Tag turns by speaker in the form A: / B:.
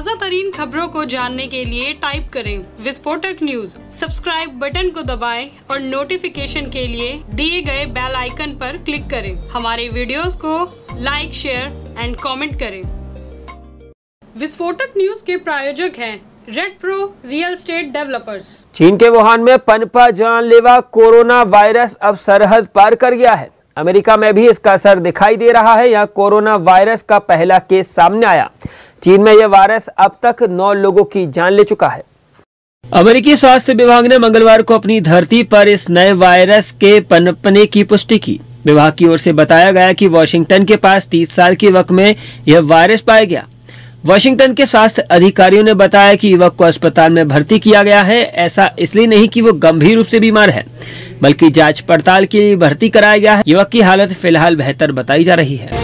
A: खबरों को जानने के लिए टाइप करें विस्फोटक न्यूज़ सब्सक्राइब बटन को दबाएँ और नोटिफिकेशन के लिए दिए गए बेल आइकन पर क्लिक करें। हमारे वीडियोस को लाइक शेयर एंड कमेंट करें। विस्फोटक न्यूज़ के प्रायोजक हैं red pro real estate developers
B: चीन के वुहान में पनपा जानलेवा कोरोना वायरस अब सरहद पार कर गया है। अमेरिका में भी इसका असर दिखाई दे रहा है। यहाँ कोरोना वायरस का पहला केस सामने आया। चीन में यह वायरस अब तक नौ लोगों की जान ले चुका है। अमेरिकी स्वास्थ्य विभाग ने मंगलवार को अपनी धरती पर इस नए वायरस के पनपने की पुष्टि की। विभाग की ओर से बताया गया कि वॉशिंगटन के पास 30 साल के वक्त में यह वायरस पाया गया। वॉशिंगटन के स्वास्थ्य अधिकारियों ने बताया कि युवक को अस्पताल में भर्ती किया गया है, ऐसा इसलिए नहीं कि वो गंभीर रूप से बीमार है, बल्कि जाँच पड़ताल के लिए भर्ती कराया गया है। युवक की हालत फ़िलहाल बेहतर बताई जा रही है।